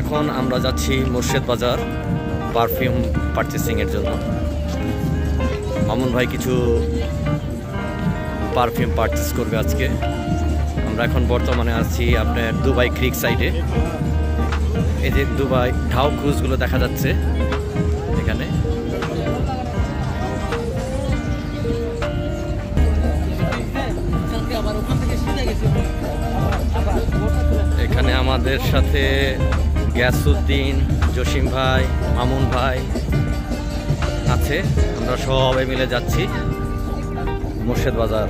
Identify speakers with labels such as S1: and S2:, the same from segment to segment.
S1: এখন আমরা যাচ্ছি মুর্শেদ বাজার পারফিউম পারচেসিংয়ের জন্য। মামুন ভাই কিছু পারফিউম পারচেস করবে আজকে। আমরা এখন বর্তমানে আছি আপনার দুবাই ক্রিক সাইডে এই যে দুবাই ঢাউ ক্রুজগুলো দেখা যাচ্ছে এখানে। এখানে আমাদের সাথে গ্যাসুদ্দিন জসিম ভাই, মামুন ভাই আছে। আমরা সবাই মিলে যাচ্ছি মুর্শেদ বাজার।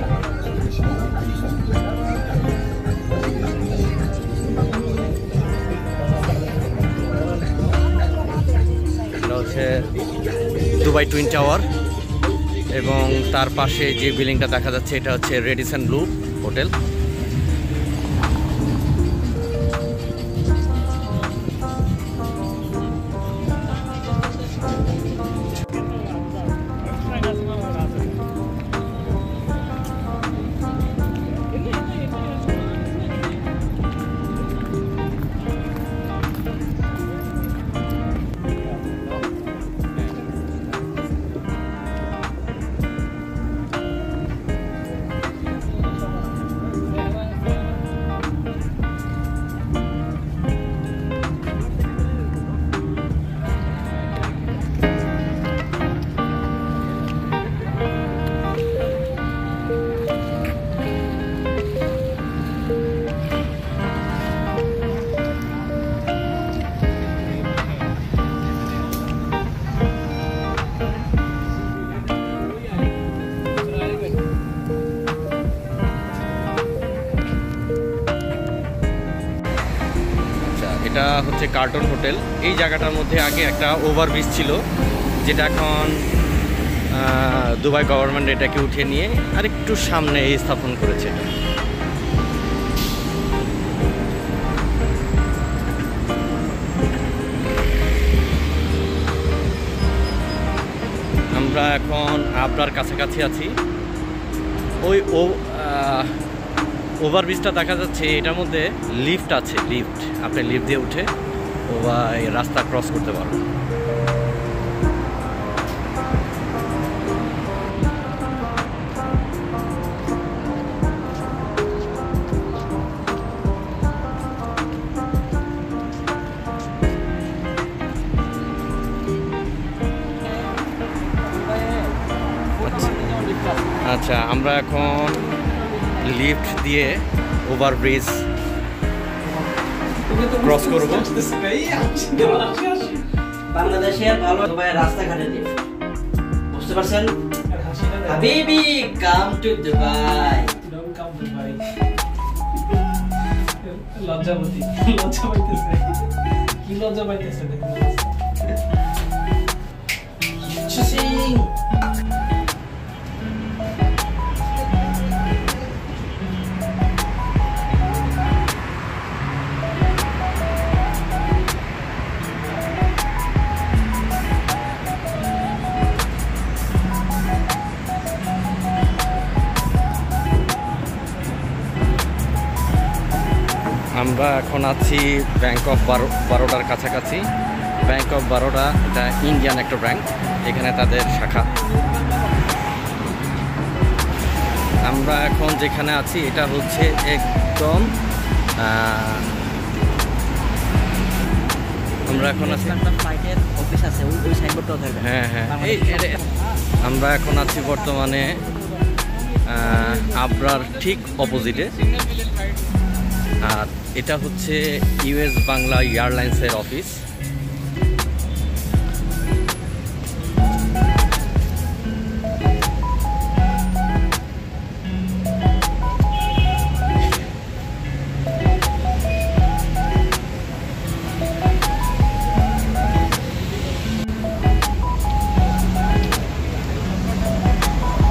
S1: এটা হচ্ছে দুবাই টুইন টাওয়ার এবং তার পাশে যে বিল্ডিংটা দেখা যাচ্ছে, এটা হচ্ছে রেডিসন ব্লু হোটেল। হচ্ছে কার্টন হোটেল। এই জায়গাটার মধ্যে আগে একটা ওভারব্রিজ ছিল, যেটা এখন দুবাই গভর্নমেন্ট এটাকে উঠিয়ে নিয়ে আরেকটু সামনে এই স্থাপন করেছে। আমরা এখন আবরার কাছাকাছি আছি। ওই ও ওভারব্রিজটা দেখা যাচ্ছে, এটার মধ্যে লিফট আছে লিফট আপনি লিফট দিয়ে উঠে ও এই রাস্তা ক্রস করতে পারবেন। আচ্ছা আমরা এখন লিফট দিয়ে ওভারব্রিজ ক্রস করব।
S2: বাংলাদেশের ভালো রাস্তাঘাটে বুঝতে পারছেন? হাবিবি কাম টু দুবাই
S3: লজ্জা পাইতেছে। কি লজ্জা পাইতেছে
S1: আমরা এখন আছি ব্যাংক অফ বারো বারোটার কাছাকাছি। ব্যাংক অফ বারোটা এটা ইন্ডিয়ান একটা ব্যাংক এখানে তাদের শাখা। আমরা এখন যেখানে আছি এটা হচ্ছে একদম আমরা এখন আছি হ্যাঁ হ্যাঁ। আমরা এখন আছি বর্তমানে আবরার ঠিক অপোজিটে আর এটা হচ্ছে ইউএস বাংলা এয়ারলাইন্সের অফিস।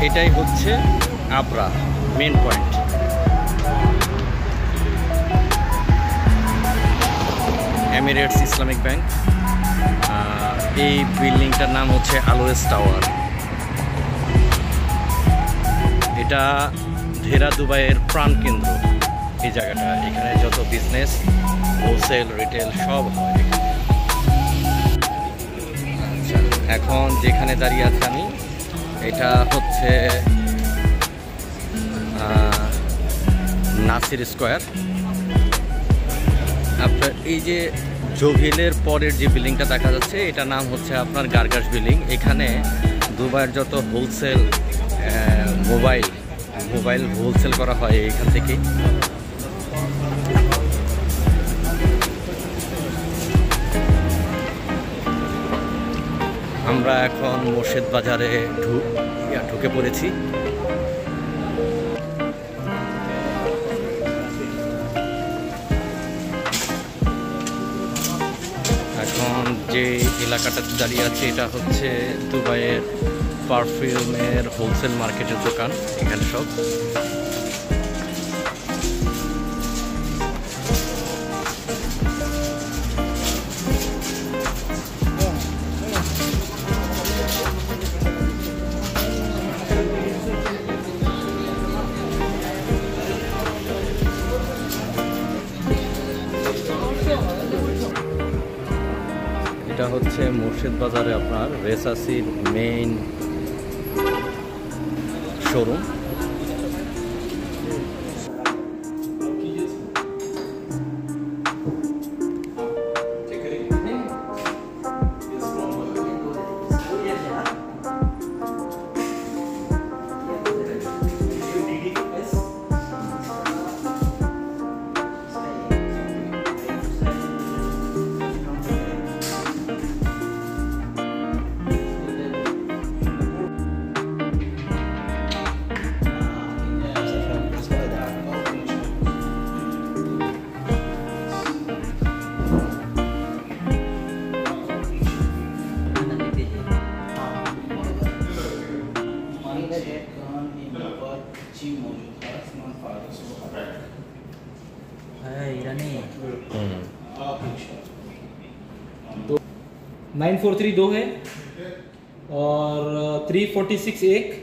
S1: এটাই হচ্ছে আবরা main point Emirates Islamic bank এই বিল্ডিংটার নাম হচ্ছে আলোয়েস টাওয়ার এটা ধেরা দুবাইয়ের প্রাণ প্রাণকেন্দ্র এই জায়গাটা। এখানে যত বিজনেস হোলসেল রিটেল সব হয়। এখন যেখানে দাঁড়িয়ে আছি আমি, এটা হচ্ছে নাসির স্কোয়ার। আপনার এই যে জোভিলের পরের যে বিল্ডিংটা দেখা যাচ্ছে এটা নাম হচ্ছে আপনার গার্গাস বিল্ডিং। এখানে দুবাইয়ের যত হোলসেল মোবাইল মোবাইল হোলসেল করা হয় এইখান থেকেই আমরা এখন মোর্শেদ বাজারে ঢুকে পড়েছি। যে এলাকাটাতে দাঁড়িয়ে আছে এটা হচ্ছে দুবাইয়ের পারফিউমের হোলসেল মার্কেটের দোকান এখানে সব। এটা হচ্ছে মুর্শিদ বাজারে আপনার রেসাসির main showroom
S3: nine four three दो है और थ्री फोर्टी सिक्स एक।